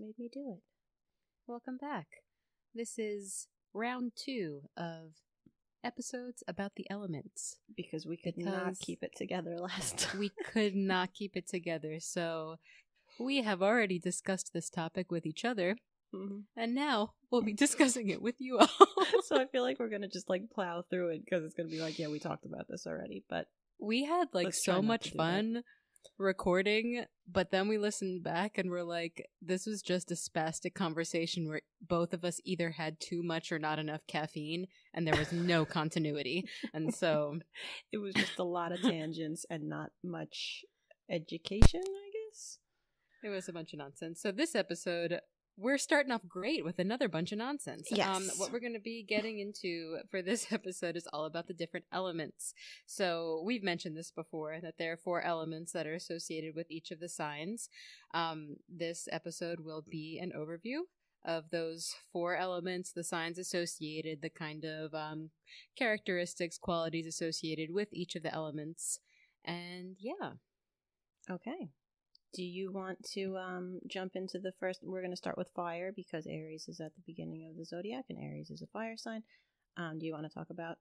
made me do it. Welcome back. This is round two of episodes about the elements. Because we could not keep it together last time. We could not keep it together, so we have already discussed this topic with each other, Mhm. and now we'll be discussing it with you all. so I feel like we're gonna just like plow through it because it's gonna be like, yeah, we talked about this already. But we had like so much fun. that. Recording, but then we listened back and we're like, this was just a spastic conversation where both of us either had too much or not enough caffeine, and there was no continuity. And so, it was just a lot of tangents and not much education, I guess. it was a bunch of nonsense. So, this episode, we're starting off great with another bunch of nonsense. Um, Yes. what we're going to be getting into for this episode is all about the different elements. So, we've mentioned this before that there are four elements that are associated with each of the signs. Um, this episode will be an overview of those four elements, the signs associated, the kind of um, characteristics, qualities associated with each of the elements. And yeah, Okay. Do you want to um jump into the first? We're going to start with fire because Aries is at the beginning of the zodiac and Aries is a fire sign. Um, do you want to talk about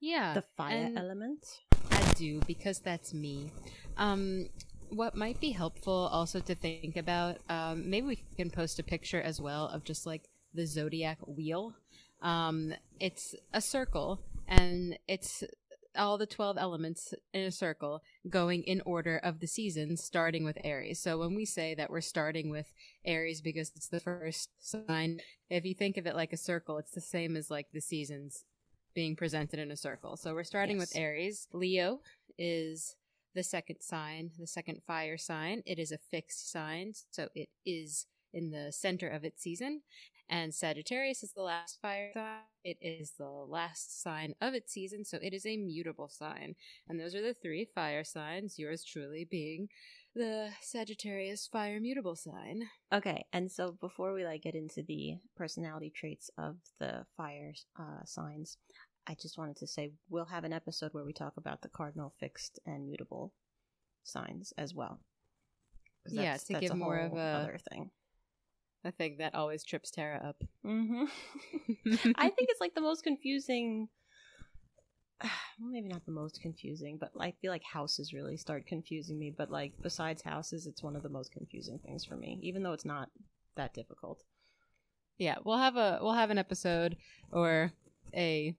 yeah. the fire element? I do because that's me. Um, what might be helpful also to think about, um, maybe we can post a picture as well of just like the zodiac wheel. Um, it's a circle and it's all the 12 elements in a circle going in order of the seasons starting with Aries. So when we say that we're starting with Aries because it's the first sign, if you think of it like a circle, it's the same as like the seasons being presented in a circle. So we're starting with Aries. Leo is the second sign, the second fire sign. It is a fixed sign, so it is in the center of its season. And Sagittarius is the last fire sign. It is the last sign of its season, so it is a mutable sign. And those are the three fire signs, yours truly being the Sagittarius fire mutable sign. Okay, and so before we like get into the personality traits of the fire uh, signs, I just wanted to say we'll have an episode where we talk about the cardinal, fixed, and mutable signs as well. Yeah, that's- to give more of a- other thing. I think that always trips Tara up. Mm-hmm. I think it's like the most confusing. Well, maybe not the most confusing, but I feel like houses really start confusing me. But like besides houses, it's one of the most confusing things for me, even though it's not that difficult. yeah we'll have a we'll have an episode or a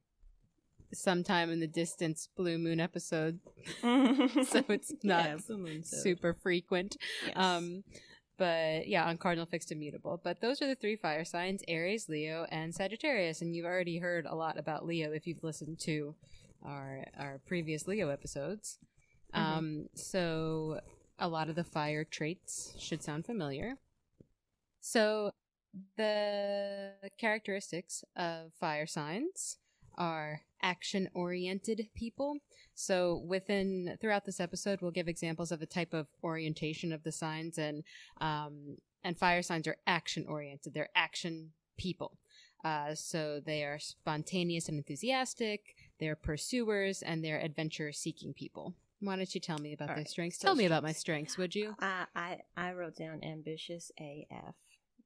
sometime in the distance blue moon episode so it's not Yeah, Blue Moon Soda. super frequent Yes. um but yeah on cardinal fixed immutable. But those are the three fire signs aries leo and sagittarius. And you've already heard a lot about leo if you've listened to our our previous leo episodes. Mhm. um so a lot of the fire traits should sound familiar. So the characteristics of fire signs are action oriented people. So within throughout this episode we'll give examples of the type of orientation of the signs and um and fire signs are action oriented. They're action people. Uh, so they are spontaneous and enthusiastic, they're pursuers, and they're adventure seeking people. Why don't you tell me about All their right, strengths? so Tell me about my strengths. strengths, would you? I, I I wrote down ambitious AF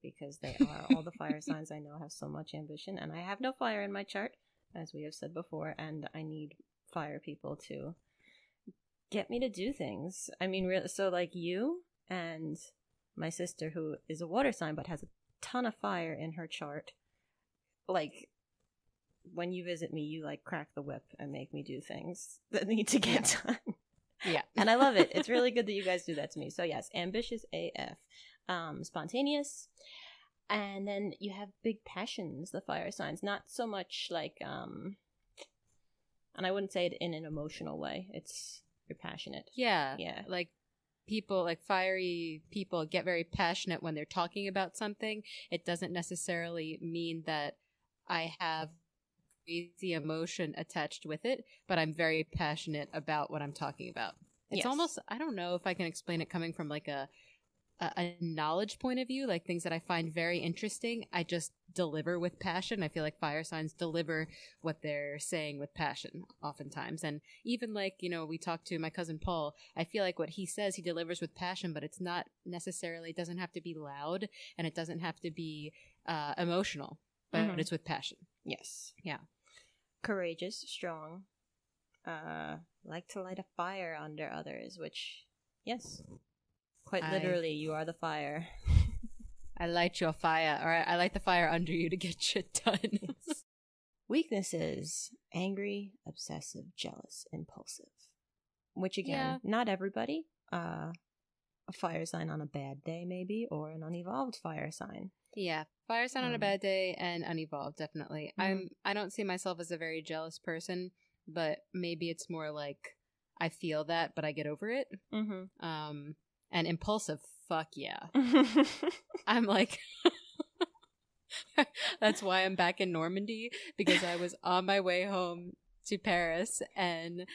because they are all the fire signs I know have so much ambition, and I have no fire in my chart, as we have said before, and I need fire people to get me to do things. I mean, really, so like you and my sister, who is a water sign but has a ton of fire in her chart, like. When you visit me, you like crack the whip and make me do things that need to get done Yeah. and I love it. It's really good that you guys do that to me. So yes, ambitious AF, um, spontaneous, and then you have big passions. The fire signs, not so much like, um, and I wouldn't say it in an emotional way. It's you're passionate. Yeah. Yeah. Like people, like fiery people get very passionate when they're talking about something. It doesn't necessarily mean that I have crazy emotion attached with it, but I'm very passionate about what I'm talking about. It's Yes. almost, I don't know if I can explain it coming from like a, a, a knowledge point of view, like things that I find very interesting, I just deliver with passion. I feel like fire signs deliver what they're saying with passion oftentimes. And even like, you know, we talked to my cousin Paul, I feel like what he says he delivers with passion, but it's not necessarily, it doesn't have to be loud and it doesn't have to be uh, emotional, but Mhm. it's with passion. Yes. Yeah. Courageous, strong. Uh, like to light a fire under others, which, yes, quite I- literally, you are the fire. I light your fire, or I, I light the fire under you to get shit done. Weaknesses angry, obsessive, jealous, impulsive. Which, again, Yeah. not everybody. Uh, a fire sign on a bad day, maybe, or an unevolved fire sign. Yeah, fire sign on a Um, bad day and unevolved definitely. Mhm. I'm I don't see myself as a very jealous person, but maybe it's more like I feel that but I get over it. Mm-hmm. Um and impulsive, fuck yeah. I'm like That's why I'm back in Normandy because I was on my way home to Paris and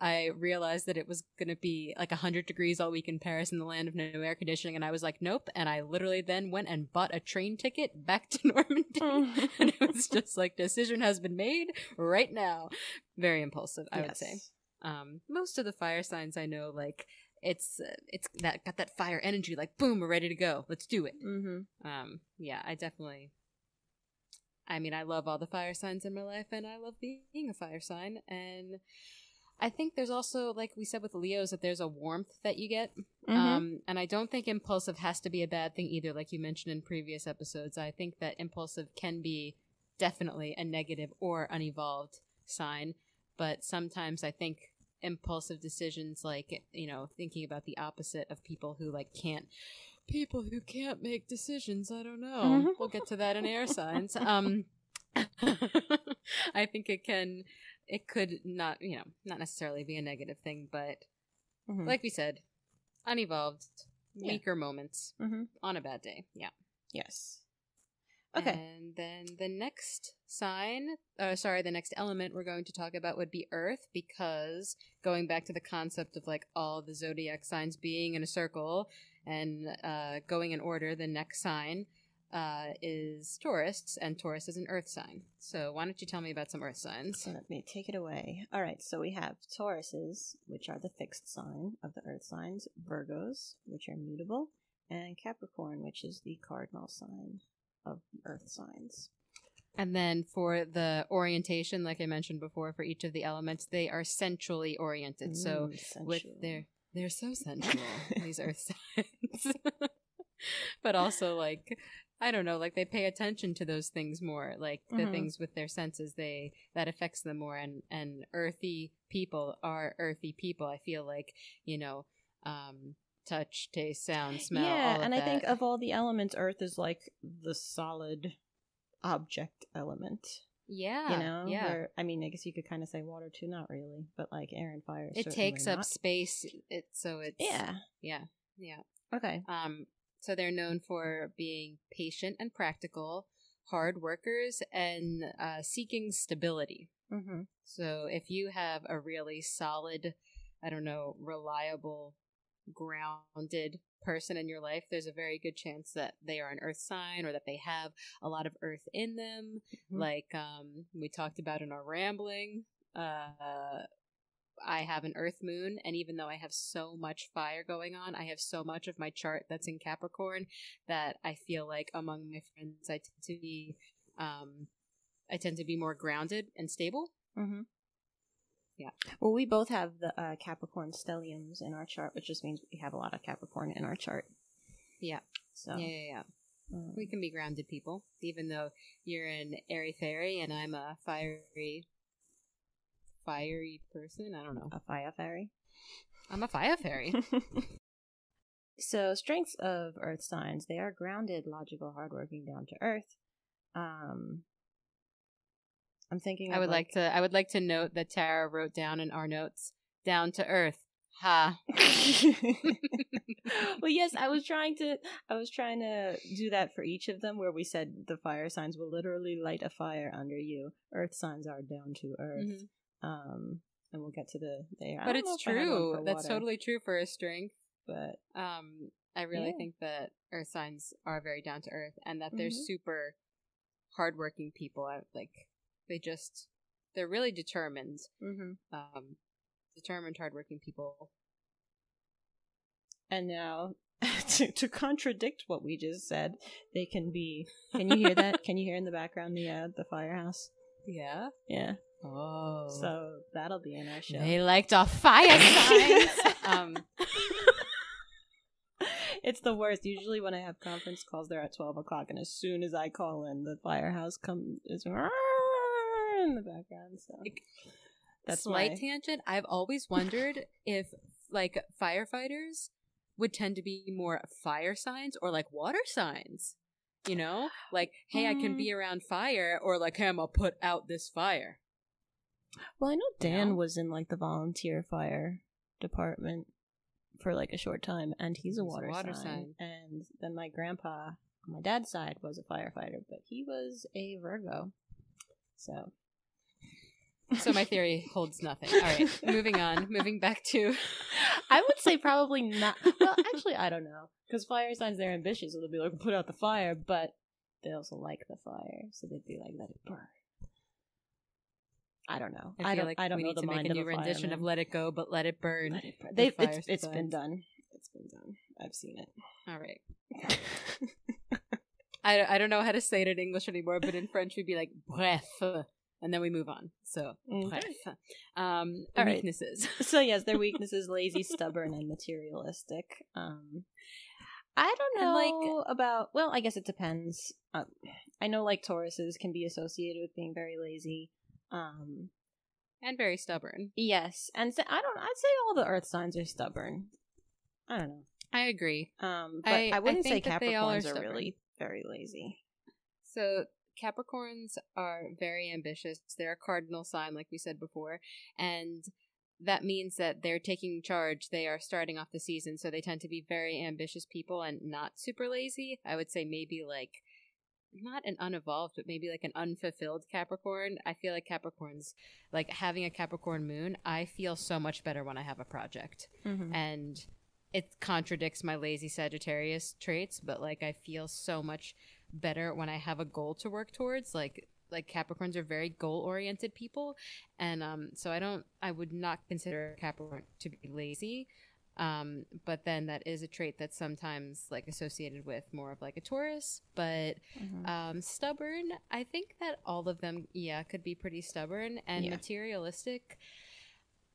I realized that it was going to be like 100 degrees all week in Paris in the land of no air conditioning and I was like nope and I literally then went and bought a train ticket back to Normandy and it was just like decision has been made right now. Very impulsive I would say. Um most of the fire signs I know like it's uh, it's that got that fire energy like boom we're ready to go. Let's do it. Mm-hmm. um yeah i definitely i mean i love all the fire signs in my life and i love being a fire sign. And i think there's also like we said with leos that there's a warmth that you get. Mm-hmm. um and i don't think impulsive has to be a bad thing either like you mentioned in previous episodes. I think that impulsive can be definitely a negative or unevolved sign. But sometimes i think impulsive decisions like you know thinking about the opposite of people who like can't people who can't make decisions i don't know Mhm. we'll get to that in air signs um i think it can it could not you know not necessarily be a negative thing but Mhm. like we said unevolved Yeah. weaker moments Mhm. on a bad day yeah yes. Okay. and then the next sign, uh, sorry, the next element we're going to talk about would be Earth, because going back to the concept of like all the zodiac signs being in a circle and uh, going in order, the next sign uh, is Taurus, and Taurus is an Earth sign. So why don't you tell me about some Earth signs? Let me take it away. All right, so we have Tauruses, which are the fixed sign of the earth signs, Virgos, which are mutable, and Capricorn, which is the cardinal sign of earth signs. And then for the orientation, like I mentioned before, for each of the elements, they are centrally oriented. So Mm, with their they're so sensual these earth signs but also like i don't know like they pay attention to those things more like the Mhm. things with their senses they that affects them more and and earthy people are earthy people i feel like you know um touch taste sound smell yeah, and I think of all the elements, earth is like the solid object element. yeah You know, yeah Where, I mean, I guess you could kind of say water too, not really, but like air and fire. it takes up not. space it so it's Yeah. yeah yeah Okay. Um, so they're known for being patient and practical, hard workers, and uh, seeking stability. Mm-hmm. So if you have a really solid, I don't know, reliable, grounded person in your life, there's a very good chance that they are an earth sign or that they have a lot of earth in them. Mhm. Like um, we talked about in our rambling. Uh, I have an earth moon, and even though I have so much fire going on, I have so much of my chart that's in Capricorn that I feel like among my friends, I tend to be, um, I tend to be more grounded and stable. Mm-hmm. Yeah. Well, we both have the uh, Capricorn stelliums in our chart, which just means we have a lot of Capricorn in our chart. Yeah. So Yeah, yeah, yeah. um, We can be grounded people, even though you're an airy fairy and I'm a fiery, fiery person. I don't know. a fire fairy. I'm a fire fairy. so strengths of Earth signs: they are grounded, logical, hardworking, down to earth. Um, I'm thinking. I would like to. I would like to note that Tara wrote down in our notes, "Down to earth." Ha. well, yes, I was trying to. I was trying to do that for each of them, where we said the fire signs will literally light a fire under you. Earth signs are down to earth. Mhm. Um, and we'll get to the there. But it's true. That's totally true for a strength. But Um, I really Yeah. think that earth signs are very down to earth and that they're Mhm. super hardworking people. I, like they just they're really determined. mm-hmm. Um, determined, hardworking people. and now to, to contradict what we just said, they can be. Can you hear that? can you hear in the background the uh, the firehouse? Yeah. Yeah. Oh. So that'll be in our show. they liked our fire signs. um, it's the worst. Usually, when I have conference calls, they're at twelve o'clock, and as soon as I call in, the firehouse comes is in the background. So that's slight my- tangent. I've always wondered if like firefighters would tend to be more fire signs or like water signs. You know, like hey, I can Mm. be around fire, or like hey, I'm gonna put out this fire. Well, I know Dan know? was in like the volunteer fire department for like a short time, and he's a He's a water, water sign. sign. And then my grandpa on my dad's side was a firefighter, but he was a Virgo. So So my theory holds nothing. All right, moving on. Moving back to I would say probably not. Well, actually, I don't know because fire signs they're ambitious, so they'll be like put out the fire, but they also like the fire, so they'd be like let it burn. I don't know. I feel I don't. like I don't we know need the to make mind a of new a rendition of "Let It Go, but Let It Burn." Let it burn. the They, fire it's, it's been done. It's been done. I've seen it. All right. I, I don't know how to say it in English anymore, but in French we'd be like bref, and then we move on. So Okay. Um, All right. weaknesses. so yes, their weaknesses: lazy, stubborn, and materialistic. Um, I don't know like- about. Well, I guess it depends. Uh, I know like Tauruses can be associated with being very lazy. Um, and very stubborn. yes, and so, I don't. I'd say all the Earth signs are stubborn. I don't know. I agree. Um, but I- I, I wouldn't say that they all are Capricorns are, really very lazy. So Capricorns are very ambitious. They're a cardinal sign, like we said before, and that means that they're taking charge. They are starting off the season, so they tend to be very ambitious people and not super lazy. I would say maybe like not an unevolved, but maybe like an unfulfilled Capricorn. I feel like Capricorns, like having a Capricorn moon, I feel so much better when I have a project Mm-hmm. and it contradicts my lazy Sagittarius traits, but like I feel so much better when I have a goal to work towards. Like like Capricorns are very goal oriented people, and um, so I don't I would not consider Capricorn to be lazy. Um, but then that is a trait that's sometimes like associated with more of like a Taurus, but Mm-hmm. um, stubborn. I think that all of them, yeah, could be pretty stubborn and Yeah. materialistic.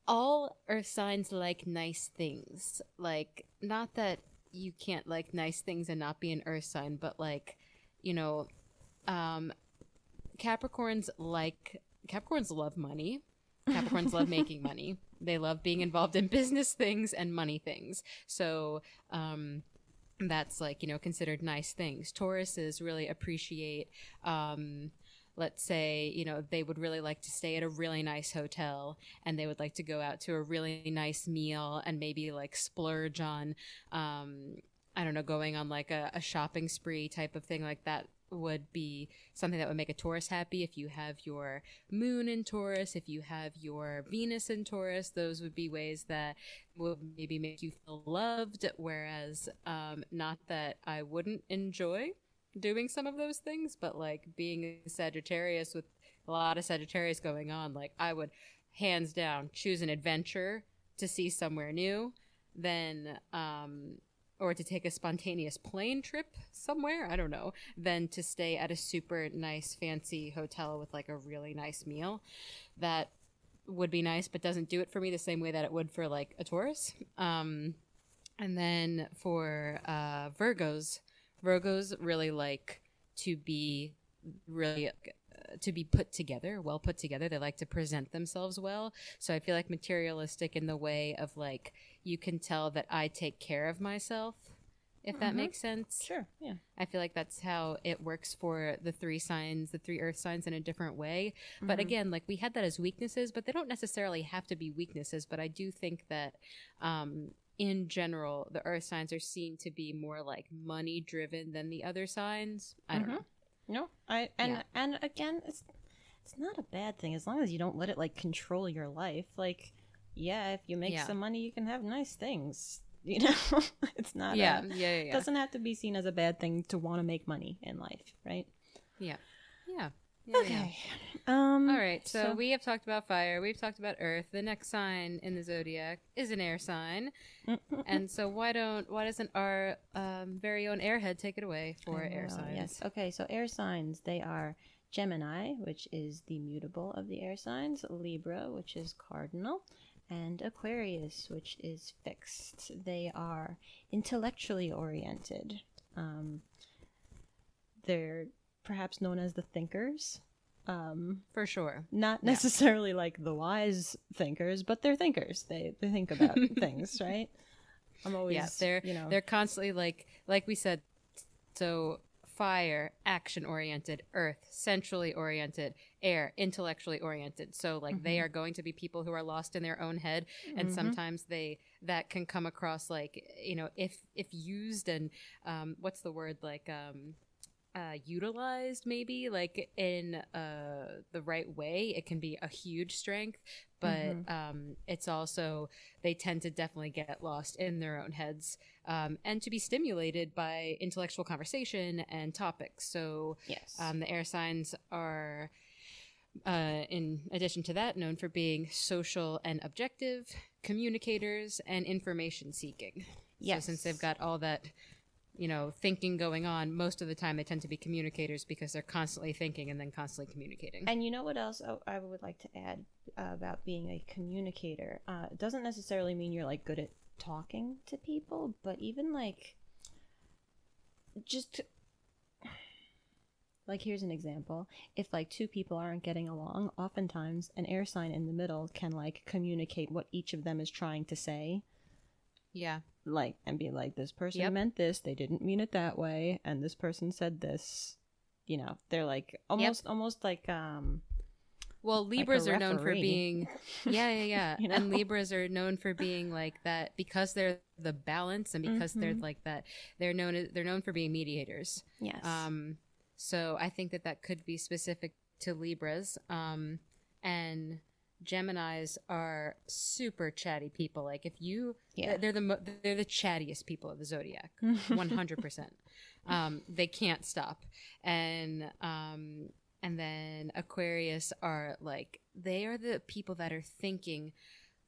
All earth signs like nice things. Like, not that you can't like nice things and not be an earth sign, but like, you know, um, Capricorns like Capricorns love money. Capricorns love making money. They love being involved in business things and money things. So, um, that's like, you know, considered nice things. Tauruses really appreciate, um, let's say, you know, they would really like to stay at a really nice hotel and they would like to go out to a really nice meal and maybe like splurge on, um, I don't know, going on like a, a shopping spree type of thing like that would be something that would make a Taurus happy. If you have your moon in Taurus, if you have your Venus in Taurus, those would be ways that would maybe make you feel loved. Whereas, um, not that I wouldn't enjoy doing some of those things, but like being a Sagittarius with a lot of Sagittarius going on, like I would hands down choose an adventure to see somewhere new than um or to take a spontaneous plane trip somewhere, I don't know, than to stay at a super nice fancy hotel with like a really nice meal. That would be nice, but doesn't do it for me the same way that it would for like a Taurus. Um, and then for uh, Virgos, Virgos really like to be really to be put together, well put together. They like to present themselves well. So I feel like materialistic in the way of like you can tell that I take care of myself, if that Mhm. makes sense. Sure. Yeah. I feel like that's how it works for the three signs, the three earth signs in a different way. But Mhm. again, like we had that as weaknesses, but they don't necessarily have to be weaknesses. But I do think that um, in general, the earth signs are seen to be more like money driven than the other signs. I don't Mhm. know. No, I and Yeah. and again, it's it's not a bad thing as long as you don't let it like control your life. Like, yeah, if you make Yeah. some money, you can have nice things. You know, it's not. yeah, a- yeah, yeah, yeah. doesn't have to be seen as a bad thing to want to make money in life, right? yeah. Yeah. Yeah, yeah. Okay. Um. All right, so, we have talked about fire. We've talked about earth. The next sign in the zodiac is an air sign, and so why don't why doesn't our um, very own airhead take it away for air signs? Yes. Okay. So air signs they are Gemini, which is the mutable of the air signs, Libra, which is cardinal, and Aquarius, which is fixed. They are intellectually oriented. Um, they're perhaps known as the thinkers. Um, for sure. not Yeah. necessarily like the wise thinkers, but they're thinkers. They they think about things, right? I'm always yeah, they're you know they're constantly like like we said. So fire, action oriented. Earth, centrally oriented. Air, intellectually oriented. So like they Mhm. are going to be people who are lost in their own head, and Mhm. sometimes they that can come across like you know if if used and um, what's the word like um, uh, utilized maybe like in uh, the right way it can be a huge strength but Mhm. um, it's also they tend to definitely get lost in their own heads um, and to be stimulated by intellectual conversation and topics so yes. um, the air signs are uh, in addition to that known for being social and objective communicators and information seeking yes. so since they've got all that, you know, thinking going on, most of the time they tend to be communicators because they're constantly thinking and then constantly communicating. And you know what else I- I would like to add uh, about being a communicator? Uh, it doesn't necessarily mean you're like good at talking to people, but even like just like here's an example. If like two people aren't getting along, oftentimes an air sign in the middle can like communicate what each of them is trying to say. yeah. Like and be like, this person Yep. meant this, they didn't mean it that way, and this person said this. You know, they're like almost almost like um Well, Libras are known for being yeah, yeah, yeah. You And? Libras are known for being like that because they're the balance and because they're Mhm. like that. They're known they're known for being mediators. yes. Um, so I think that that could be specific to Libras. Um, and Gemini's are super chatty people. Like if you, Yeah. they're the mo- they're the chattiest people of the zodiac. One hundred percent. Um, they can't stop, and um, and then Aquarius are like they are the people that are thinking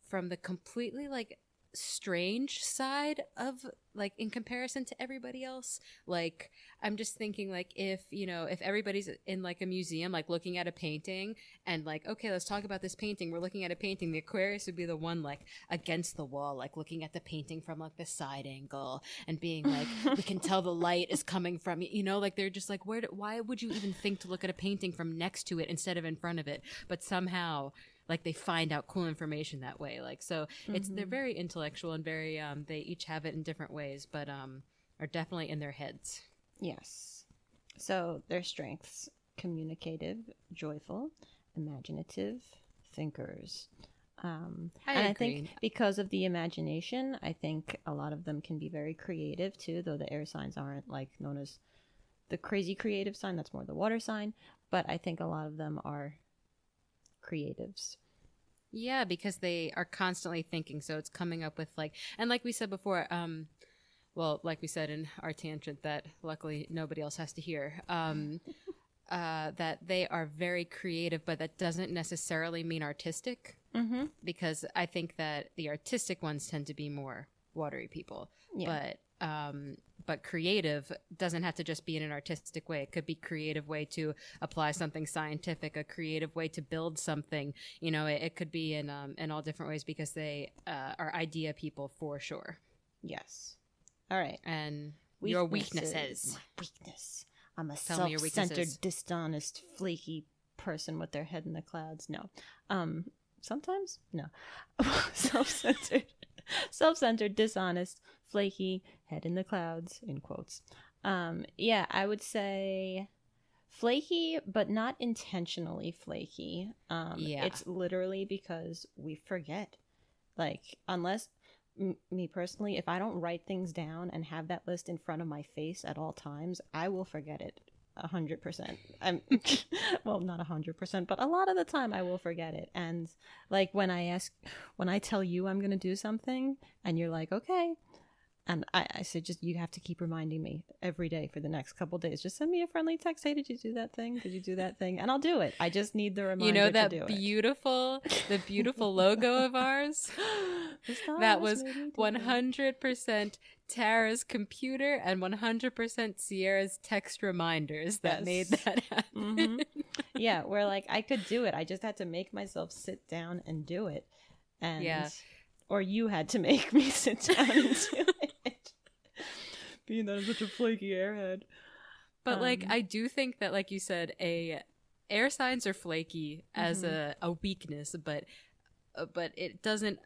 from the completely like strange side of like in comparison to everybody else. Like i'm just thinking like if you know if everybody's in like a museum like looking at a painting and like okay let's talk about this painting. We're looking at a painting. The aquarius would be the one like against the wall like looking at the painting from like the side angle and being like we can tell the light is coming from you know like they're just like where do, why would you even think to look at a painting from next to it instead of in front of it? But somehow like they find out cool information that way like so it's they're Mhm. very intellectual and very um they each have it in different ways but um are definitely in their heads Yes. So their strengths communicative, joyful, imaginative, thinkers. Um, I and I think because of the imagination, I think a lot of them can be very creative too, though the air signs aren't like known as the crazy creative sign, that's more the water sign. But I think a lot of them are creatives. Yeah, because they are constantly thinking. So it's coming up with like, and like we said before, um, well, like we said in our tangent that luckily nobody else has to hear, um, uh, that they are very creative, but that doesn't necessarily mean artistic Mm-hmm. because I think that the artistic ones tend to be more watery people. Yeah. But um, but creative doesn't have to just be in an artistic way. It could be creative way to apply something scientific, a creative way to build something. You know, it, it could be in um, in all different ways because they uh, are idea people for sure. yes. All right. And your weaknesses. My weakness. I'm a Tell self-centered, dishonest, flaky person with their head in the clouds. No. Um. Sometimes no. self-centered, self-centered, dishonest, flaky, head in the clouds. In quotes. Um. Yeah, I would say flaky, but not intentionally flaky. Um. Yeah. It's literally because we forget. Like unless m- me personally, if I don't write things down and have that list in front of my face at all times, I will forget it a hundred percent. I'm well, not a hundred percent, but a lot of the time I will forget it. And like when I ask, when I tell you I'm gonna do something, and you're like, okay, And I, I said, just you have to keep reminding me every day for the next couple days. Just send me a friendly text. Hey, did you do that thing? Did you do that thing? And I'll do it. I just need the reminder. You know that beautiful, the beautiful logo of ours. that was 100% Tara's computer and 100% Ciera's text reminders that Yes. made that happen. Mhm. yeah, where like I could do it. I just had to make myself sit down and do it. And Yeah. or you had to make me sit down and do it. Being that I'm such a flaky airhead. But like Um, I do think that like you said a air signs are flaky as Mhm. a, a weakness, but uh, but it doesn't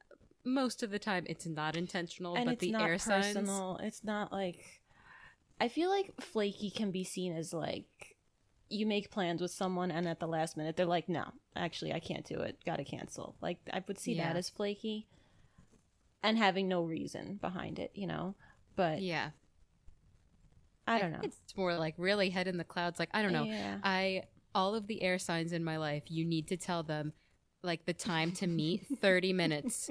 most of the time it's not intentional, and but it's the not air signs personal. It's not like I feel like flaky can be seen as like you make plans with someone and at the last minute they're like, "No, actually I can't do it. Got to cancel." Like I would see that as flaky and having no reason behind it, you know. But Yeah. I don't know. It's more like really head in the clouds like I don't know. Yeah. I all of the air signs in my life, you need to tell them like the time to meet 30 minutes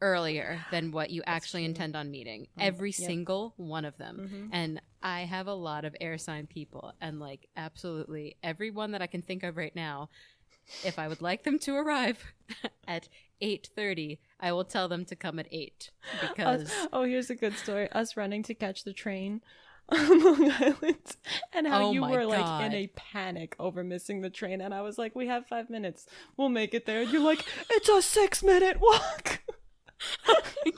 earlier than what you actually true. intend on meeting. Mm, Every yep. single one of them. Mhm. And I have a lot of air sign people and like absolutely everyone that I can think of right now if I would like them to arrive at 8:30, I will tell them to come at 8 because Us- oh, here's a good story. Us running to catch the train on Long Island, and how Oh you were like in a panic over missing the train, and I was like, "We have five minutes. We'll make it there." And you're like, "It's a six minute walk."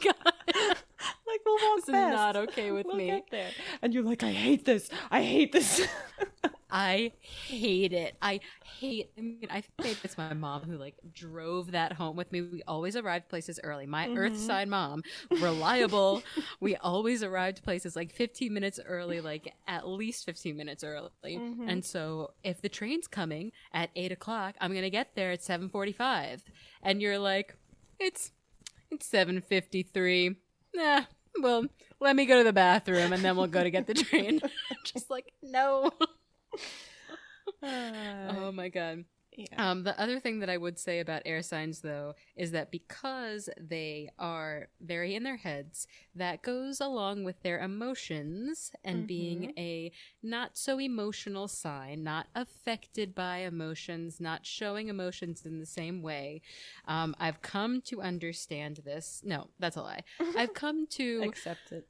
God, like we'll walk this is not okay with We'll me. there. And you're like, "I hate this. I hate this." I hate it. I hate. I mean, I think it's my mom who like drove that home with me. We always arrived places early. My Earth Mhm. sign mom, reliable. we always arrived places like 15 minutes early, like at least 15 minutes early. Mhm. And so, if the train's coming at eight o'clock, I'm gonna get there at 7:45. And you're like, it's it's 7:53. Nah. Well, let me go to the bathroom and then we'll go to get the train. Just like, no. Oh my god. Yeah. Um, the other thing that I would say about air signs, though, is that because they are very in their heads, that goes along with their emotions and being a not so emotional sign, not affected by emotions, not showing emotions in the same way. Um, I've come to understand this. No, that's a lie. I've come to Accept it.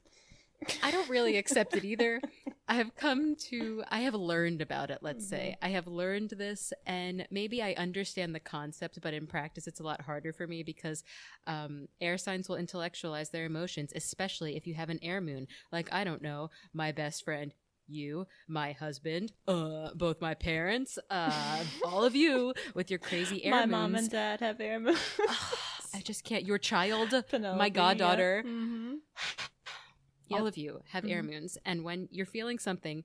I don't really accept it either. I have come to, I have learned about it, let's say. Mm-hmm. I have learned this, and maybe I understand the concept, but in practice, it's a lot harder for me because um, air signs will intellectualize their emotions, especially if you have an air moon. Like, I don't know, my best friend. You, my husband, uh, both my parents, uh, all of you with your crazy air My moons. mom and dad have air moons. I just can't. Your child, Penelope, my goddaughter, Yeah. Mhm. all of you have air moons and when you're feeling something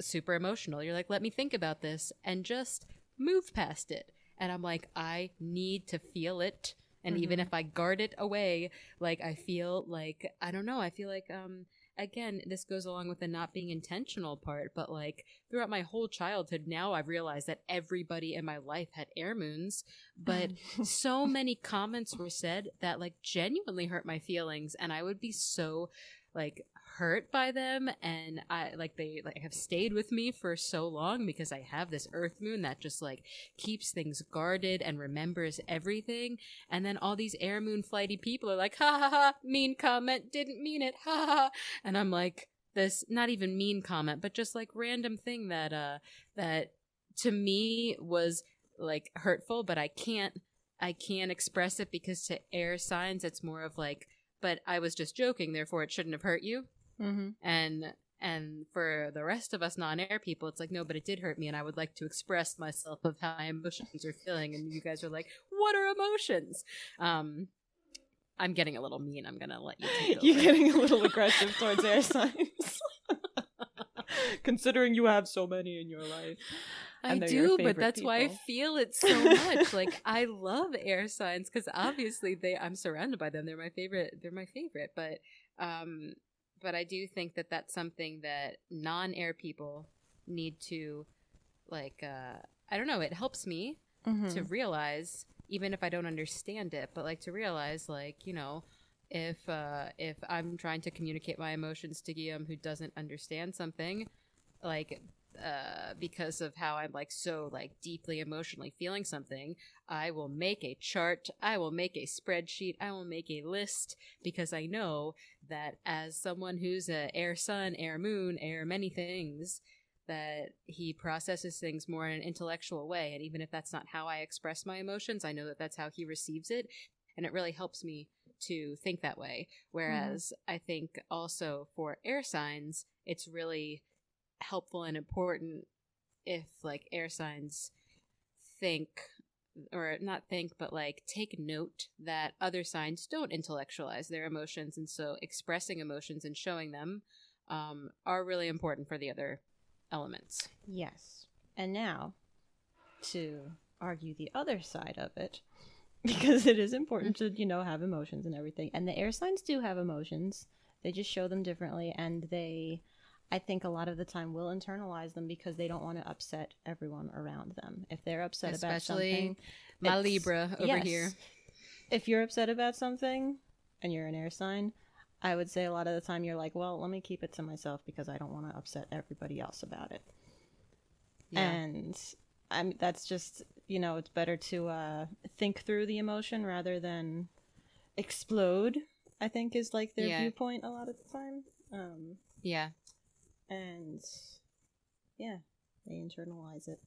super emotional you're like let me think about this and just move past it. And i'm like i need to feel it. And even if i guard it away like i feel like i don't know i feel like um again this goes along with the not being intentional part but like throughout my whole childhood now i've realized that everybody in my life had air moons but so many comments were said that like genuinely hurt my feelings and i would be so like hurt by them and i like they like have stayed with me for so long because i have this earth moon that just like keeps things guarded and remembers everything. And then all these air moon flighty people are like ha ha ha mean comment didn't mean it ha ha ha. And i'm like this not even mean comment but just like random thing that uh that to me was like hurtful but i can't i can't express it because to air signs it's more of like but i was just joking therefore it shouldn't have hurt you Mhm. and and for the rest of us non-air people it's like no but it did hurt me and i would like to express myself of how my emotions are feeling and you guys are like what are emotions um i'm getting a little mean i'm gonna let you take You're getting a little aggressive towards air signs. Considering you have so many in your life. I and they're your do, but that's why I feel it so much. like I love air signs because obviously they I'm surrounded by them. They're my favorite. They're my favorite. But um, but I do think that that's something that non-air people need to like. uh I don't know. It helps me to Mhm. realize, even if I don't understand it, but like to realize, like you know, if uh if i'm trying to communicate my emotions to guillaume who doesn't understand something like uh because of how i'm like so like deeply emotionally feeling something i will make a chart i will make a spreadsheet i will make a list because i know that as someone who's a air sun air moon air many things that he processes things more in an intellectual way. And even if that's not how i express my emotions i know that that's how he receives it. And it really helps me to think that way. Whereas i think also for air signs it's really helpful and important if like air signs think or not think but like take note that other signs don't intellectualize their emotions and so expressing emotions and showing them um, are really important for the other elements Yes. And now, to argue the other side of it, because it is important to, you know, have emotions and everything. And the air signs do have emotions, they just show them differently. And they, I think, a lot of the time will internalize them because they don't want to upset everyone around them. If they're upset about Especially something, my libra over yes. here If you're upset about something and you're an air sign, I would say a lot of the time you're like, well, let me keep it to myself because I don't want to upset everybody else about it. yeah and I'm that's just you know it's better to uh think through the emotion rather than explode I think is like their Yeah. viewpoint a lot of the time um yeah and yeah they internalize it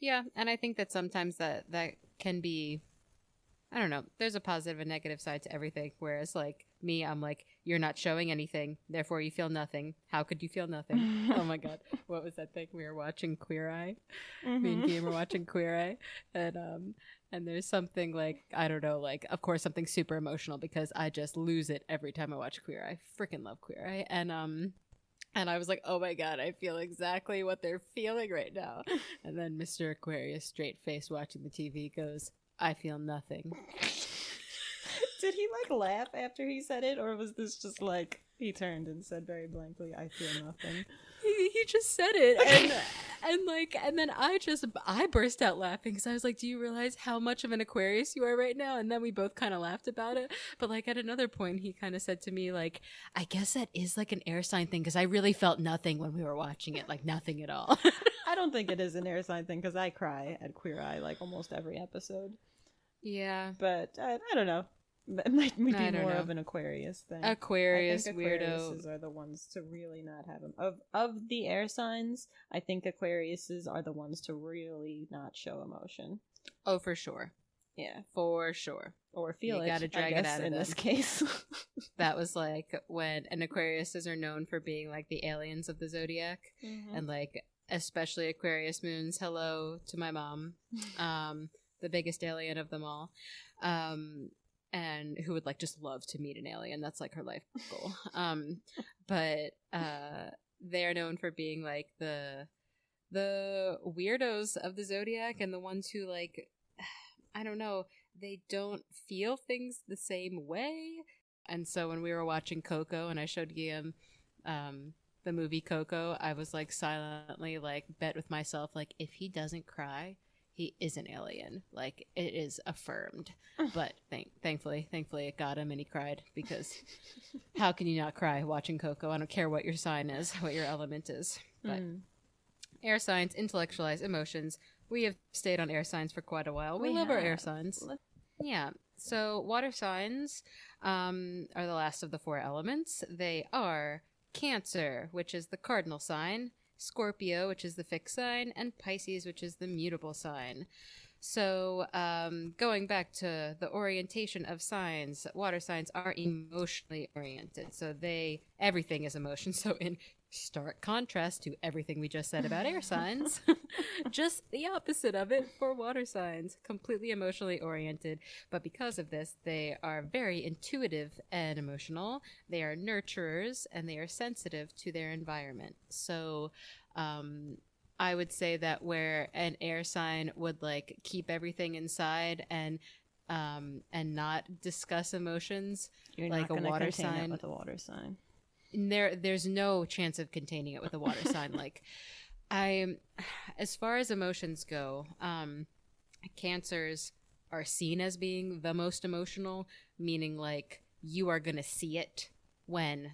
Yeah, and I think that sometimes that that can be I don't know. There's a positive and negative side to everything. Whereas like me, I'm like, you're not showing anything, therefore you feel nothing. How could you feel nothing? oh my god. What was that thing? We were watching Queer Eye. Me and Game were watching Queer Eye. And um and there's something like I don't know, like of course something super emotional because I just lose it every time I watch Queer Eye. Freaking love Queer Eye. And um and I was like, oh my god, I feel exactly what they're feeling right now. And then Mr. Aquarius, straight face watching the TV, goes, I feel nothing. did he like laugh after he said it or was this just like he turned and said very blankly I feel nothing He, he just said it. And, and like, and then I just, I burst out laughing because I was like, do you realize how much of an Aquarius you are right now? And then we both kind of laughed about it. But like at another point, he kind of said to me, like, I guess that is like an air sign thing because I really felt nothing when we were watching it, like nothing at all. I don't think it is an air sign thing because I cry at Queer Eye like almost every episode yeah. but I, I don't know. It might be more know. of an Aquarius thing. Aquarius, I think weirdo. Aquariuses are the ones to really not have them. Of of the air signs, I think Aquariuses are the ones to really not show emotion. Oh, for sure. Yeah, For sure. or feel You it. gotta drag it out of in this case. That was like when, and Aquariuses are known for being like the aliens of the zodiac. Mm-hmm. and like especially Aquarius moons. Hello to my mom, um, the biggest alien of them all, um, and who would like just love to meet an alien. That's like her life goal. Um, but uh, they are known for being like the the weirdos of the zodiac and the ones who like I don't know they don't feel things the same way. And so when we were watching Coco and I showed Guillaume um, the movie Coco, I was like silently like bet with myself like if he doesn't cry, he is an alien. Like it is affirmed. but thank thankfully, thankfully it got him and he cried because how can you not cry watching Coco? I don't care what your sign is, what your element is. But Mm. air signs intellectualize emotions. We have stayed on air signs for quite a while. We, We love our air signs. Yeah. So water signs um, are the last of the four elements. They are Cancer, which is the cardinal sign, Scorpio, which is the fixed sign, and Pisces, which is the mutable sign. So, um, going back to the orientation of signs, water signs are emotionally oriented. So they everything is emotion. So in stark contrast to everything we just said about air signs, just the opposite of it for water signs, completely emotionally oriented. But because of this, they are very intuitive and emotional. They are nurturers and they are sensitive to their environment. So, um, I would say that where an air sign would like keep everything inside and um and not discuss emotions You're like not a water sign. with a water sign. There there's no chance of containing it with a water sign like i as far as emotions go um cancers are seen as being the most emotional, meaning like you are going to see it when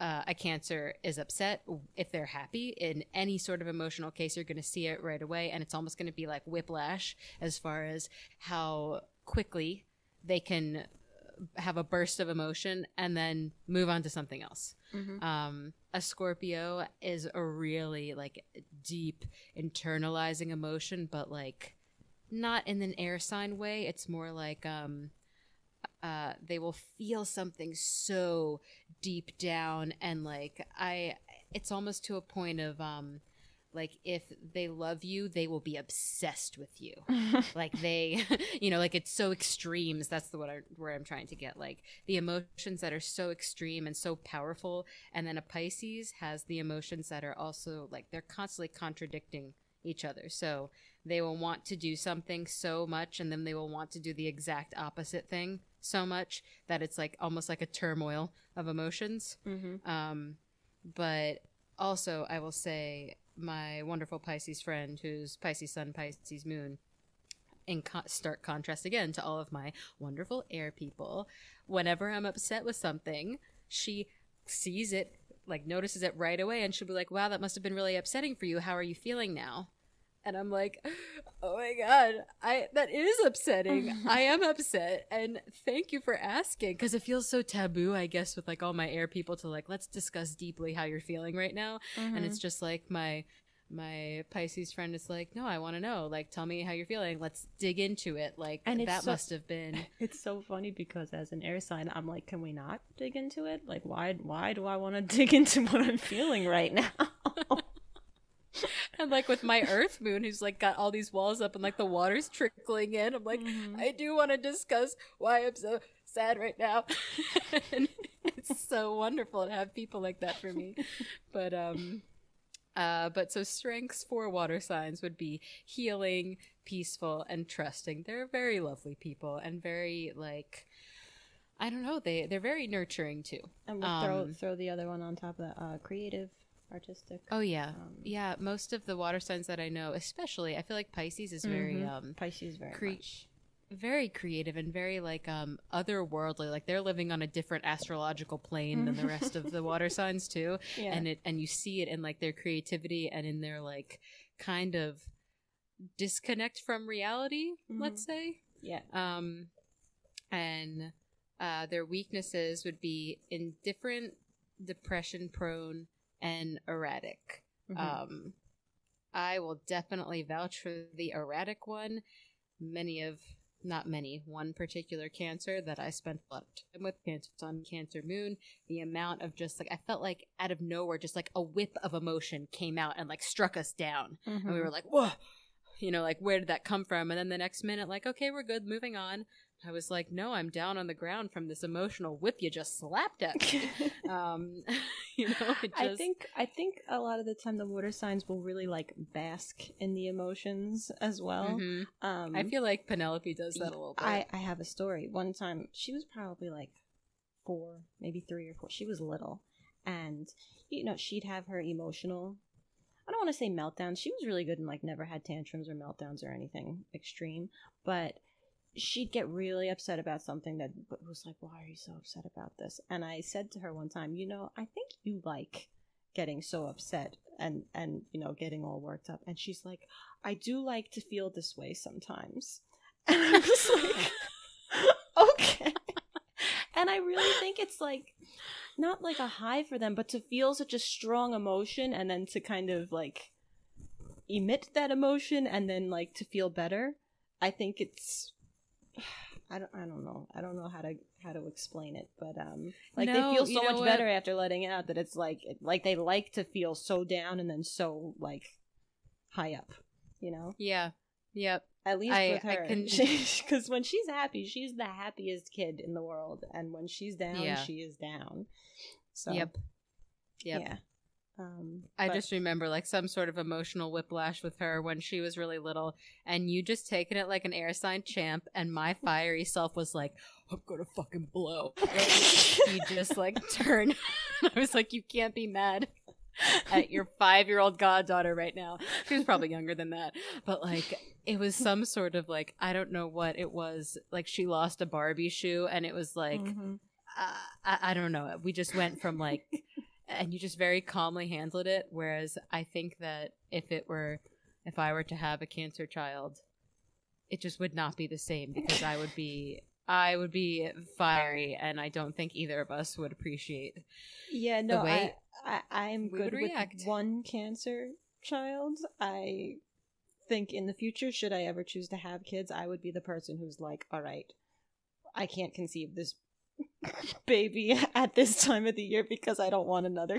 uh, a cancer is upset. If they're happy in any sort of emotional case, you're going to see it right away. And it's almost going to be like whiplash as far as how quickly they can have a burst of emotion and then move on to something else. Mhm. Um, a Scorpio is a really like deep internalizing emotion, but like not in an air sign way. It's more like um, uh, they will feel something so deep down and like I. It's almost to a point of um, like if they love you, they will be obsessed with you. Like they you know like it's so extremes. That's the what I, where i'm trying to get like the emotions that are so extreme and so powerful. And then a pisces has the emotions that are also like they're constantly contradicting each other. So they will want to do something so much and then they will want to do the exact opposite thing so much that it's like almost like a turmoil of emotions. Mhm. um, but also, I will say my wonderful Pisces friend, who's Pisces Sun, Pisces Moon, in co- stark contrast again to all of my wonderful air people. Whenever I'm upset with something, she sees it, like notices it right away, and she'll be like, "Wow, that must have been really upsetting for you. How are you feeling now?" And I'm like, "Oh my god, I that is upsetting. I am upset, and thank you for asking because it feels so taboo, I guess, with like all my air people to like let's discuss deeply how you're feeling right now." and Mm-hmm. it's just like my my Pisces friend is like, no, I want to know. Like, tell me how you're feeling. Let's dig into it. Like, And that so- must have been. It's so funny because as an air sign, I'm like, can we not dig into it? Like, why? Why do I want to dig into what I'm feeling right now? And like with my Earth moon, who's like got all these walls up and like the water's trickling in. I'm like, Mhm. I do want to discuss why I'm so sad right now. and it's so wonderful to have people like that for me. But um uh but so strengths for water signs would be healing, peaceful, and trusting. They're very lovely people and very like I don't know, they they're very nurturing too. and we'll throw Um, throw the other one on top of that. Uh, creative, artistic. Oh yeah. Um, yeah, most of the water signs that I know, especially I feel like Pisces is very Mhm. um Pisces very cre- much. very creative and very like um otherworldly like they're living on a different astrological plane than the rest of the water signs too Yeah. and it and you see it in like their creativity and in their like kind of disconnect from reality let's say yeah. um and uh their weaknesses would be indifferent depression prone and erratic Mhm. um, I will definitely vouch for the erratic one. Many of, not many, one particular cancer that I spent a lot of time with, Cancer Sun, Cancer Moon. The amount of just like, I felt like out of nowhere, just like a whip of emotion came out and like struck us down. And we Mhm. were like, whoa, you know, like, where did that come from? And then the next minute, like, okay, we're good, moving on. I was like, no, I'm down on the ground from this emotional whip you just slapped at me. um, you know, it just, I think I think a lot of the time the water signs will really like bask in the emotions as well. Mhm. Um, I feel like Penelope does that a little bit. I, I have a story. One time, she was probably like four, maybe three or four. She was little. And, you know, she'd have her emotional, I don't want to say meltdowns. She was really good and, like, never had tantrums or meltdowns or anything extreme. But she'd get really upset about something that was like, why are you so upset about this? And I said to her one time, you know, I think you like getting so upset and and you know getting all worked up. And she's like i do like to feel this way sometimes. And i was like okay. And i really think it's like not like a high for them but to feel such a strong emotion and then to kind of like emit that emotion and then like to feel better i think it's I don't, I don't know. I don't know how to how to explain it, but um, like No, they feel so much what? better after letting out that it's like like they like to feel so down and then so like high up, you know. yeah. Yep. At least I- with I her, because when she's happy, she's the happiest kid in the world, and when she's down, Yeah. she is down. So Yep. Yep. yeah. Um, I but- just remember like some sort of emotional whiplash with her when she was really little, and you just taking it like an air sign champ, and my fiery self was like, "I'm gonna fucking blow." You just like turn. I was like, "You can't be mad at your five year old goddaughter right now." She was probably younger than that, but like it was some sort of like I don't know what it was. Like she lost a Barbie shoe, and it was like Mhm. uh, I, I don't know. We just went from like, and you just very calmly handled it. Whereas I think that if it were, if I were to have a cancer child, it just would not be the same because I would be, I would be fiery, and I don't think either of us would appreciate. Yeah, no, way I, I I'm good with one cancer child. I think in the future, should I ever choose to have kids, I would be the person who's like, all right, I can't conceive this baby at this time of the year because I don't want another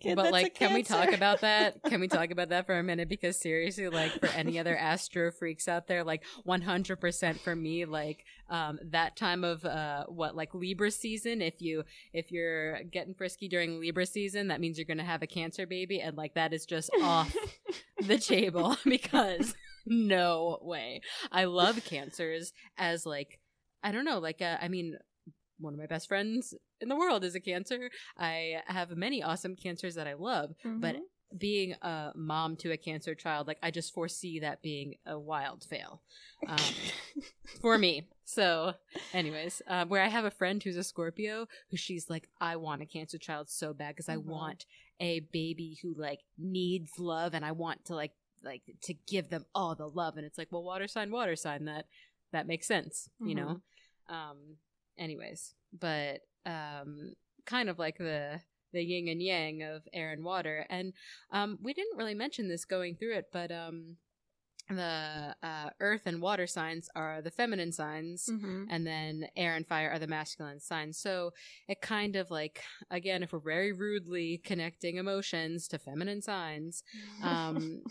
kid. but like, can we talk about that? Can we talk about that for a minute? Because seriously, like for any other astro freaks out there, like 100% for me, like um, that time of uh, what like Libra season. If you if you're getting frisky during Libra season, that means you're gonna have a cancer baby, and like that is just off the table because no way. I love cancers as like I don't know, like uh, I mean one of my best friends in the world is a cancer. I have many awesome cancers that I love, but Mhm. being a mom to a cancer child, like I just foresee that being a wild fail um, for me. So, anyways, um, where I have a friend who's a Scorpio, who she's like, I want a cancer child so bad because I Mhm. want a baby who like needs love, and I want to like like to give them all the love. And it's like, well, water sign, water sign, that that makes sense, you know. Um, anyways, but um, kind of like the the yin and yang of air and water, and um, we didn't really mention this going through it, but um, the uh, earth and water signs are the feminine signs. Mhm. And then air and fire are the masculine signs. So it kind of like, again, if we're very rudely connecting emotions to feminine signs, um,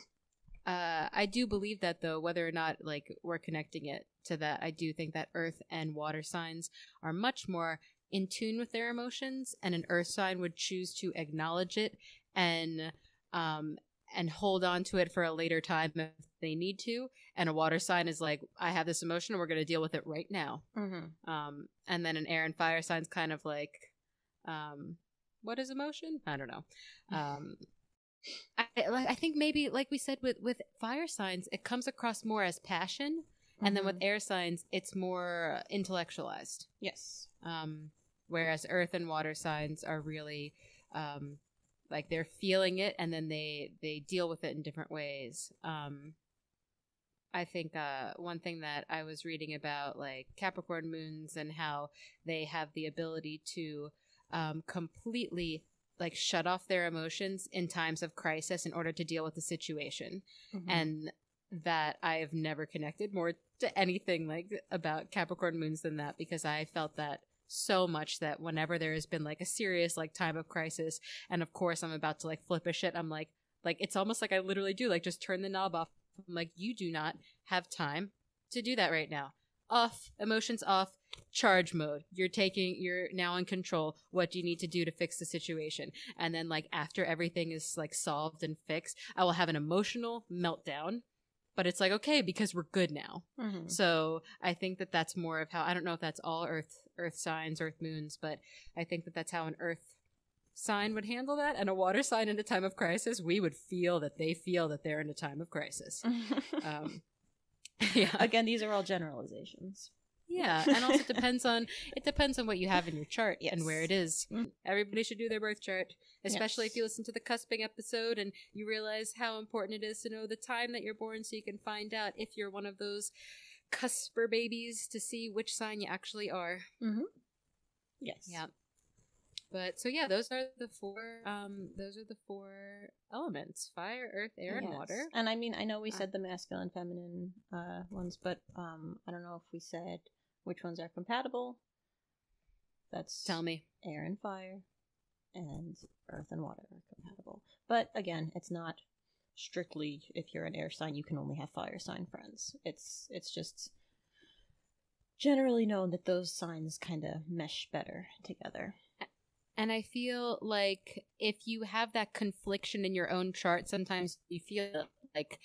uh, I do believe that though, whether or not like we're connecting it to that, I do think that earth and water signs are much more in tune with their emotions, and an earth sign would choose to acknowledge it and um and hold on to it for a later time if they need to. And a water sign is like, I have this emotion, we're going to deal with it right now. Mhm. Um, and then an air and fire sign's kind of like, um, what is emotion? I don't know. Um, I, I I think maybe like we said with with fire signs, it comes across more as passion, and then with Mhm. air signs, it's more intellectualized. yes, Um, whereas earth and water signs are really, um, like they're feeling it, and then they they deal with it in different ways. Um, I think uh, one thing that I was reading about, like Capricorn moons, and how they have the ability to um, completely like shut off their emotions in times of crisis in order to deal with the situation. Mhm. and that I have never connected more to anything like about Capricorn moons than that because I felt that so much that whenever there has been like a serious like time of crisis and of course I'm about to like flip a shit I'm like like it's almost like I literally do like just turn the knob off. I'm like you do not have time to do that right now off emotions off charge mode. You're taking you're now in control. What do you need to do to fix the situation? And then like after everything is like solved and fixed i will have an emotional meltdown. But it's like okay because we're good now. Mhm. so i think that that's more of how i don't know if that's all earth earth signs earth moons but i think that that's how an earth sign would handle that. And a water sign in a time of crisis we would feel that they feel that they're in a time of crisis. Um yeah Again, these are all generalizations. yeah, and also it depends on it depends on what you have in your chart and where it is. Mm. Everybody should do their birth chart, especially if you listen to the cusping episode and you realize how important it is to know the time that you're born, so you can find out if you're one of those cusper babies to see which sign you actually are. Mm-hmm. Yes. Yeah. But so yeah, those are the four. Um, those are the four elements: fire, earth, air, and water. And I mean, I know we Uh, said the masculine, feminine uh, ones, but um, I don't know if we said which ones are compatible. That's Tell me. air and fire, and earth and water are compatible. But again, it's not strictly if you're an air sign, you can only have fire sign friends. It's it's just generally known that those signs kind of mesh better together. And I feel like if you have that confliction in your own chart, sometimes you feel like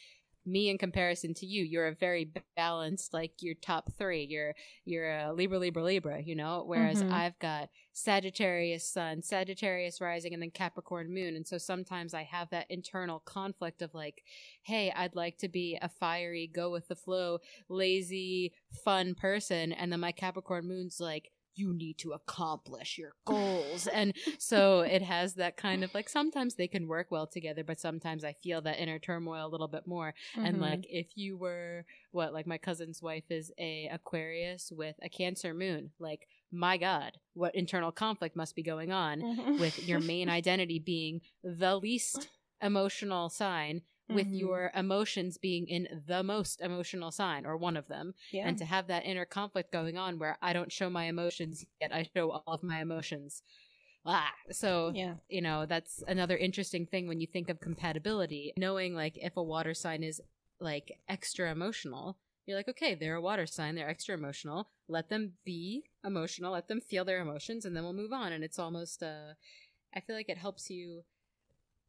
me in comparison to you, you're a very balanced, like you're top three. You're you're a Libra, Libra, Libra, you know. Whereas Mhm. I've got Sagittarius Sun, Sagittarius Rising, and then Capricorn Moon, and so sometimes I have that internal conflict of like, hey, I'd like to be a fiery, go with the flow, lazy, fun person, and then my Capricorn Moon's like. You need to accomplish your goals. and so it has that kind of like sometimes they can work well together, but sometimes I feel that inner turmoil a little bit more. And Mhm. like if you were what like my cousin's wife is a Aquarius with a Cancer moon, like my god, what internal conflict must be going on Mhm. with your main identity being the least emotional sign with Mhm. your emotions being in the most emotional sign or one of them yeah. and to have that inner conflict going on where I don't show my emotions yet I show all of my emotions. Ah, so yeah. you know that's another interesting thing when you think of compatibility knowing like if a water sign is like extra emotional you're like okay they're a water sign they're extra emotional let them be emotional let them feel their emotions and then we'll move on and it's almost uh i feel like it helps you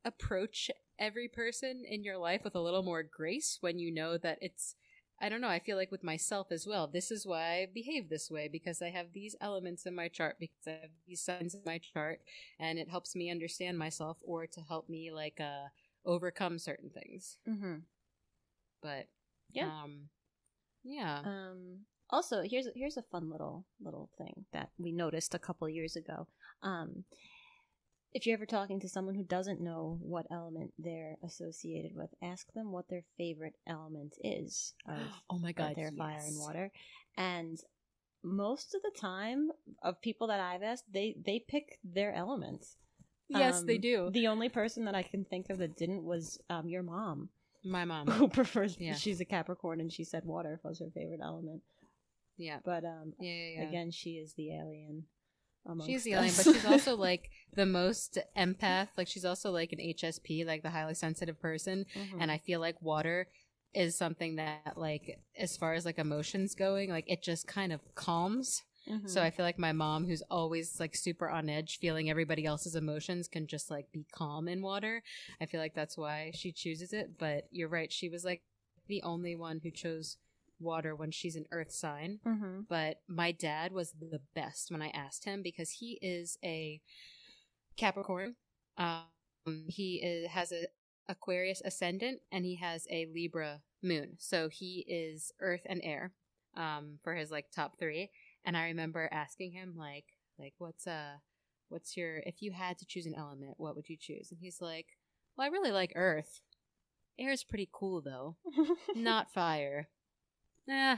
approach every person in your life with a little more grace when you know that it's I don't know. I feel like with myself as well. This is why I behave this way because I have these elements in my chart, because I have these signs in my chart, and it helps me understand myself or to help me like uh overcome certain things. Mm-hmm. But Yeah. um, yeah, Um, also, here's here's a fun little little thing that we noticed a couple years ago. Um, if you're ever talking to someone who doesn't know what element they're associated with, ask them what their favorite element is of oh my god, their fire and water. And most of the time, of people that I've asked, they they pick their elements. Yes, they Um, do. The only person that I can think of that didn't was um, your mom, My mom. who prefers. Yeah. She's a Capricorn, and she said water was her favorite element. Yeah. But um, Yeah, yeah, yeah. again, she is the alien. She's the alien, but she's also like the most empath. Like she's also like an HSP, like the highly sensitive person. Mhm. And I feel like water is something that, like, as far as like emotions going, like it just kind of calms. Mhm. So I feel like my mom, who's always like super on edge, feeling everybody else's emotions, can just like be calm in water. I feel like that's why she chooses it. But you're right; she was like the only one who chose water when she's an Earth sign. Mhm. But my dad was the best when I asked him because he is a Capricorn. Um, he is, has a Aquarius ascendant and he has a Libra moon. So he is Earth and Air um, for his like top three. And I remember asking him like, like what's uh, what's your if you had to choose an element, what would you choose? And he's like, well, I really like Earth. Air is pretty cool though not fire. Eh.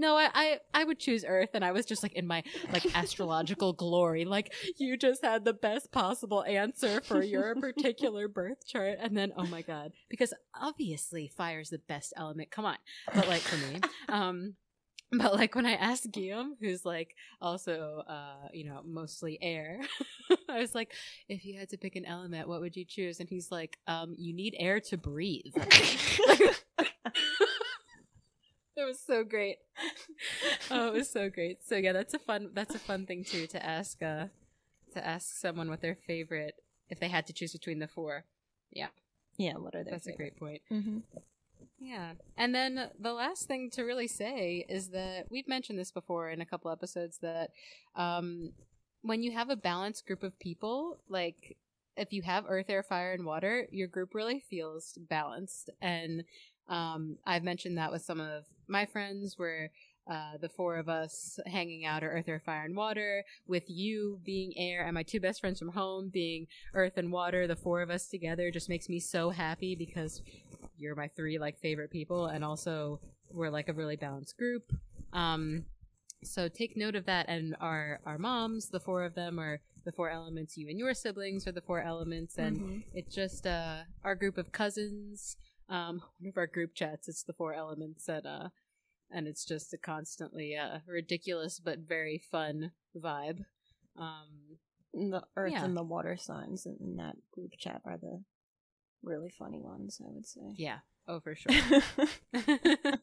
No, I, I I would choose Earth, and I was just like in my like astrological glory. Like you just had the best possible answer for your particular birth chart, and then oh my god, because obviously fire's the best element. Come on, but like for me, um, but like when I asked Guillaume, who's like also uh you know mostly air, I was like, if you had to pick an element, what would you choose? And he's like, um, you need air to breathe. It was so great. Oh, it was so great. So yeah, that's a fun that's a fun thing too to ask uh to ask someone what their favorite if they had to choose between the four. yeah, Yeah, what are their That's a great point. hmm Yeah. And then the last thing to really say is that we've mentioned this before in a couple episodes that um when you have a balanced group of people, like if you have earth, air, fire, and water, your group really feels balanced. And um, I've mentioned that with some of my friends were uh, the four of us hanging out are earth, air, fire, and water, with you being air, and my two best friends from home being earth and water. The four of us together just makes me so happy because you're my three like favorite people, and also we're like a really balanced group. Um, so take note of that, and our our moms, the four of them, are the four elements. You and your siblings are the four elements, and Mhm. it's just uh, our group of cousins. Um, one of our group chats. It's the four elements, and uh, and it's just a constantly uh, ridiculous but very fun vibe. Um, the earth Yeah. and the water signs in, in that group chat are the really funny ones, I would say. yeah, oh for sure.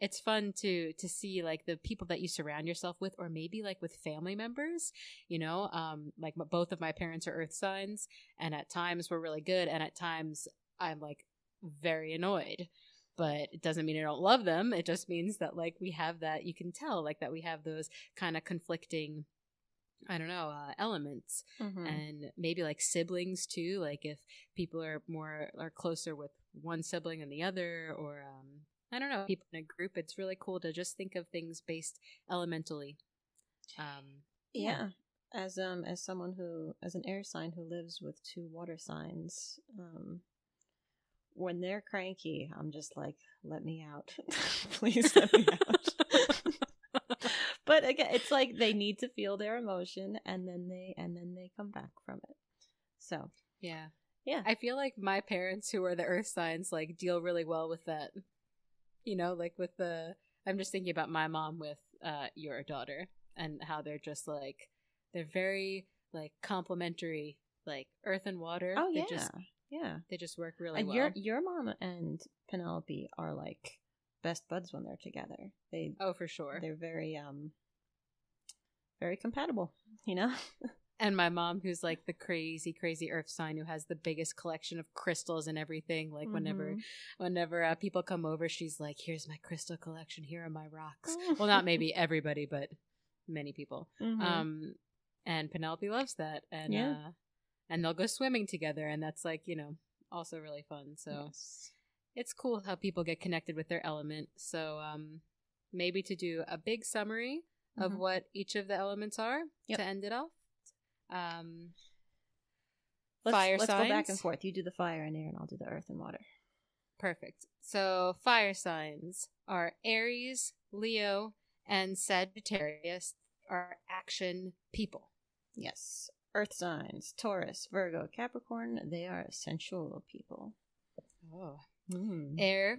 it's fun to to see like the people that you surround yourself with or maybe like with family members you know um like m- both of my parents are earth signs and at times we're really good and at times i'm like very annoyed. But it doesn't mean I don't love them. It just means that like we have that you can tell like that we have those kind of conflicting I don't know, uh, elements Mhm. and maybe like siblings too like if people are more are closer with one sibling than the other or um i don't know people in a group it's really cool to just think of things based elementally um yeah. As um as someone who as an air sign who lives with two water signs, um when they're cranky, I'm just like, let me out. Please let me out. but again, it's like they need to feel their emotion and then they and then they come back from it. So, yeah Yeah. i feel like my parents who are the earth signs like deal really well with that you know like with the i'm just thinking about my mom with uh your daughter and how they're just like they're very like complementary like earth and water oh they yeah. just yeah. they just work really and well your your mom and Penelope are like best buds when they're together. They oh for sure they're very um very compatible, you know? and my mom who's like the crazy crazy earth sign who has the biggest collection of crystals and everything like whenever Mhm. whenever uh, people come over she's like here's my crystal collection here are my rocks well not maybe everybody but many people Mhm. um and penelope loves that and Yeah. uh and they'll go swimming together and that's like you know also really fun so Yes. it's cool how people get connected with their element so um maybe to do a big summary of Mhm. what each of the elements are Yep. to end it off um Let's, fire let's go back and forth. You do the fire and air, and I'll do the earth and water. Perfect. So fire signs are Aries, Leo, and Sagittarius are action people. Yes. Earth signs: Taurus, Virgo, Capricorn. They are sensual people. Oh. Mm. Air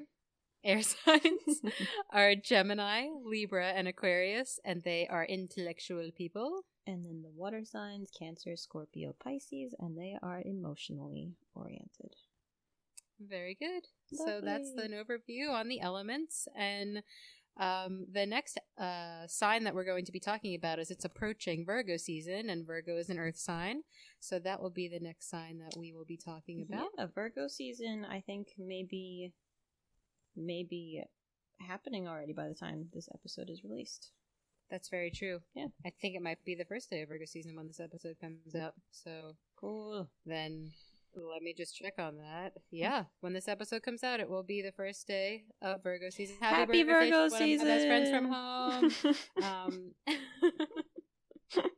air signs are Gemini, Libra, and Aquarius, and they are intellectual people. And then the water signs: Cancer, Scorpio, Pisces, and they are emotionally oriented. Very good. So that's Lovely. an overview on the elements and um, the next uh, sign that we're going to be talking about is it's approaching Virgo season, and Virgo is an earth sign. So that will be the next sign that we will be talking about. Yeah, a Virgo season. I think maybe, maybe happening already by the time this episode is released. That's very true. Yeah. I think it might be the first day of Virgo season when this episode comes out. So Cool. then let me just check on that. Yeah, when this episode comes out, it will be the first day of Virgo season. Happy, to Virgo one of my season. best friends from home. Um,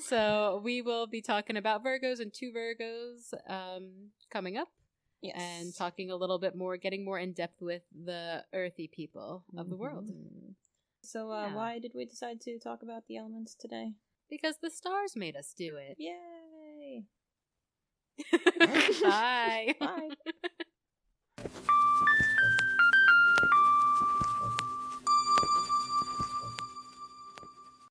so we will be talking about Virgos and two Virgos um, coming up, yes. and talking a little bit more, getting more in depth with the earthy people of the world, Mhm. So, uh, Yeah. why did we decide to talk about the elements today? because the stars made us do it. Yay! Bye. Bye.